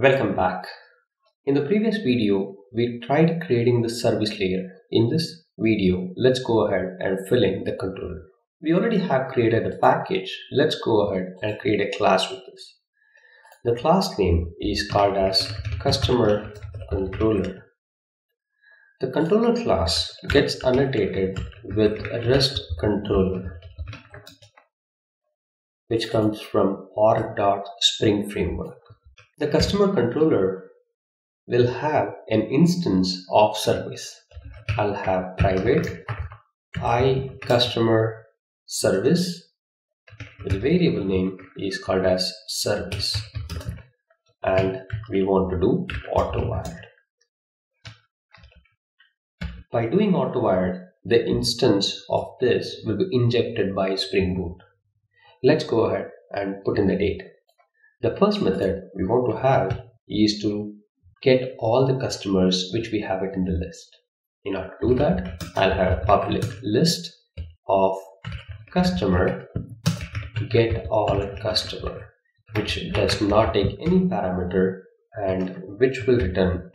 Welcome back. In the previous video, we tried creating the service layer. In this video, let's go ahead and fill in the controller. We already have created a package. Let's go ahead and create a class with this. The class name is called as customer controller. The controller class gets annotated with REST controller which comes from org.spring framework. The customer controller will have an instance of service. I'll have private i customer service the variable name is called as service and we want to do auto wired. By doing auto wired, the instance of this will be injected by Spring Boot. Let's go ahead and put in the date. The first method we want to have is to get all the customers which we have it in the list. In order to do that, I'll have a public list of customer get all customer which does not take any parameter and which will return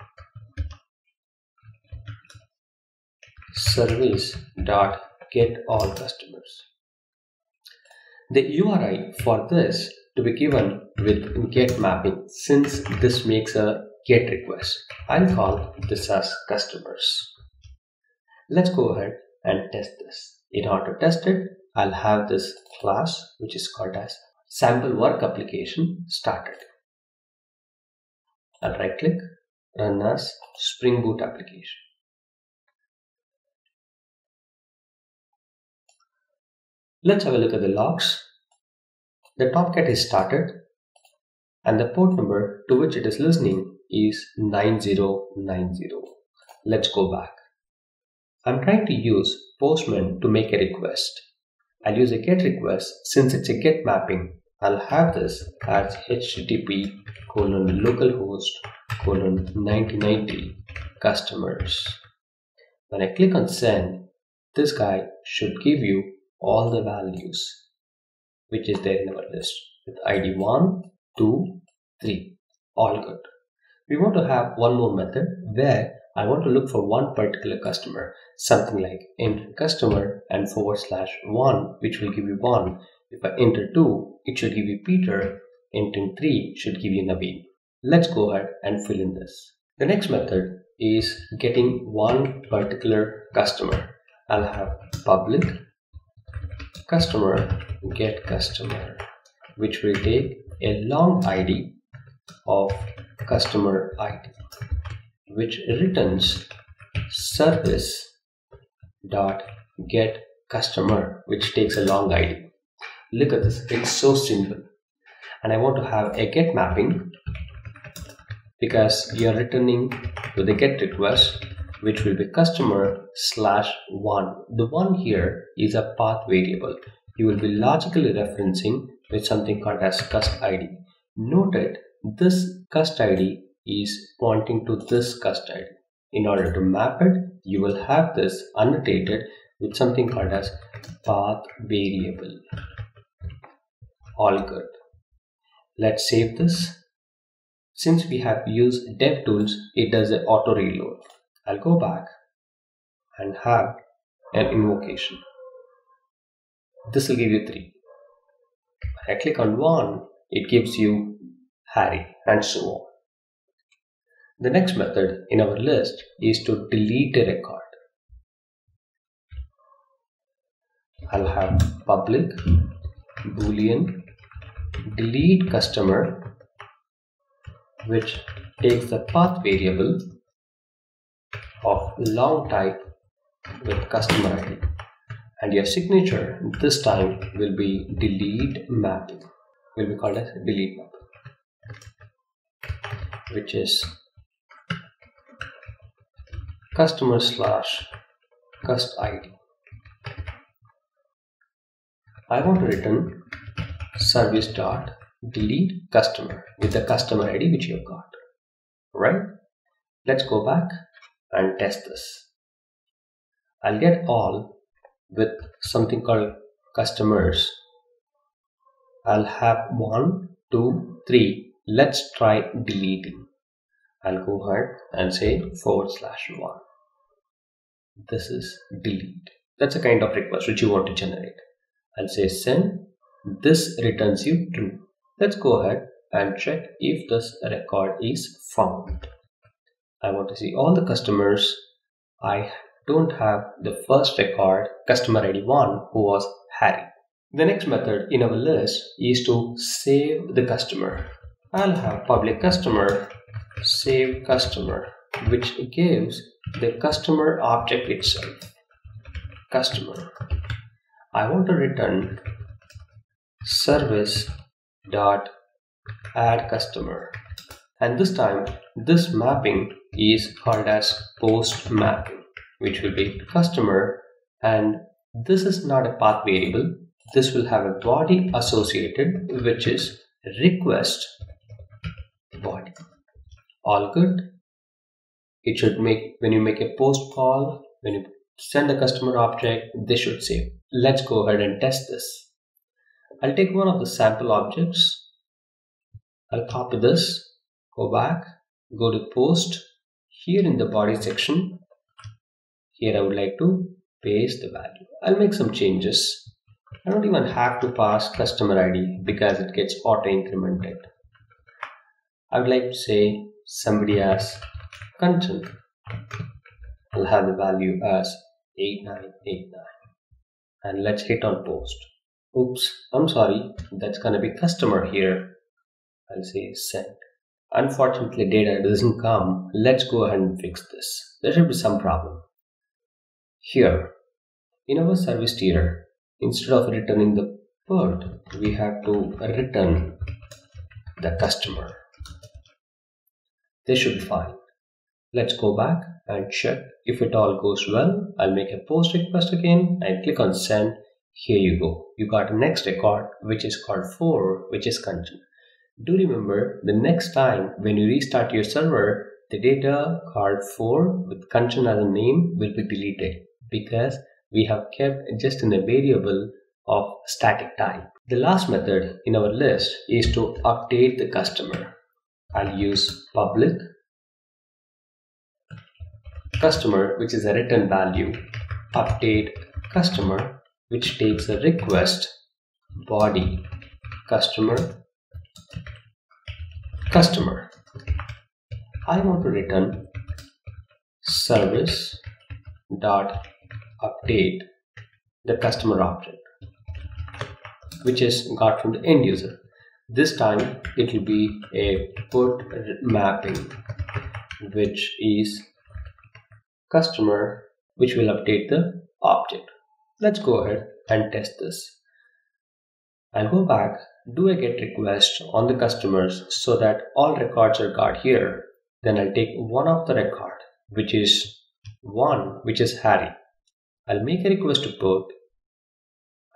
service dot get all customers. The URI for this to be given with get mapping since this makes a get request. I'll call this as customers. Let's go ahead and test this. In order to test it, I'll have this class which is called as sample work application started. I'll right click, run as Spring Boot application. Let's have a look at the logs. The Tomcat is started and the port number to which it is listening is 9090. Let's go back. I'm trying to use Postman to make a request. I'll use a GET request since it's a GET mapping. I'll have this as http colon localhost colon 9090 customers. When I click on send, this guy should give you all the values which is there in our list with id 1, 2, 3. All good. We want to have one more method where I want to look for one particular customer, something like enter customer and forward slash one, which will give you one. If I enter two, it should give you Peter. Entering three should give you Naveen. Let's go ahead and fill in this. The next method is getting one particular customer. I'll have public customer get customer, which will take a long ID of customer ID which returns service dot get customer which takes a long id look at this it's so simple. And i want to have a get mapping because you are returning to the get request which will be customer slash one the one here is a path variable you will be logically referencing with something called as cust id note it this cust id is pointing to this cust ID. In order to map it, you will have this annotated with something called as path variable. All good. Let's save this. Since we have used DevTools, it does an auto reload. I'll go back and have an invocation. This will give you three. When I click on one, it gives you Harry and so on. The next method in our list is to delete a record. I'll have public boolean delete customer which takes the path variable of long type with customer ID and your signature this time will be delete mapping will be called as delete map which is customer slash cust id. I want to return service dot delete customer with the customer ID which you have got. Right? Let's go back and test this. I'll get all with something called customers. I'll have one, two, three let's try deleting. I'll go ahead and say forward slash one. This is delete. That's a kind of request which you want to generate. I'll say send. This returns you true. Let's go ahead and check if this record is found. I want to see all the customers. I don't have the first record, customer ID 1, who was Harry. The next method in our list is to save the customer. I'll have public customer save customer which gives the customer object itself customer I want to return service dot add customer and this time this mapping is called as post mapping which will be customer. And this is not a path variable. This will have a body associated which is request body. All good. It should make when you make a post call when you send a customer object this should save let's go ahead and test this. I'll take one of the sample objects. I'll copy this go back go to post here in the body section here i would like to paste the value i'll make some changes I don't even have to pass customer ID because it gets auto incremented. I would like to say somebody as content. I'll have the value as 8989 and let's hit on post. Oops, I'm sorry, that's gonna be customer here. I'll say send. Unfortunately, data doesn't come. Let's go ahead and fix this. There should be some problem. Here, in our service tier, instead of returning the PERT, we have to return the customer. This should be fine. Let's go back and check if it all goes well. I'll make a post request again and click on send. Here you go. You got next record which is called 4 which is content. Do remember the next time when you restart your server the data card 4 with content as a name will be deleted because we have kept just in a variable of static type. The last method in our list is to update the customer. I'll use public customer which is a return value update customer which takes a request body customer customer. I want to return service dot update the customer object which is got from the end user. This time it will be a put mapping which is customer which will update the object. Let's go ahead and test this. I'll go back do a get request on the customers so that all records are got here then I'll take one of the record which is one which is Harry I'll make a request to put.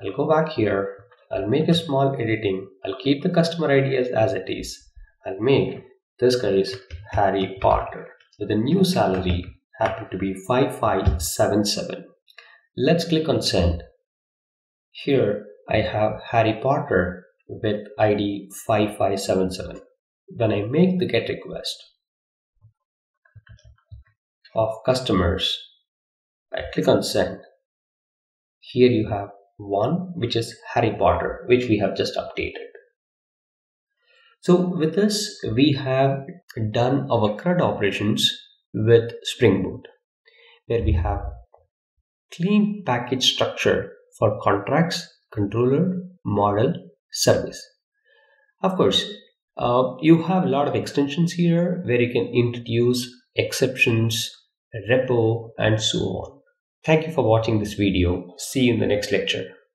I'll go back here. I'll make a small editing. I'll keep the customer ID as, as it is. I'll make this guy is Harry Potter. So the new salary happened to be 5577. Let's click on send. Here I have Harry Potter with ID 5577. When I make the get request of customers I click on send. Here you have one which is Harry Potter which we have just updated. So with this we have done our CRUD operations with Spring Boot where we have clean package structure for contracts, controller, model, service. Of course, uh, you have a lot of extensions here where you can introduce exceptions, repo, and so on. Thank you for watching this video. See you in the next lecture.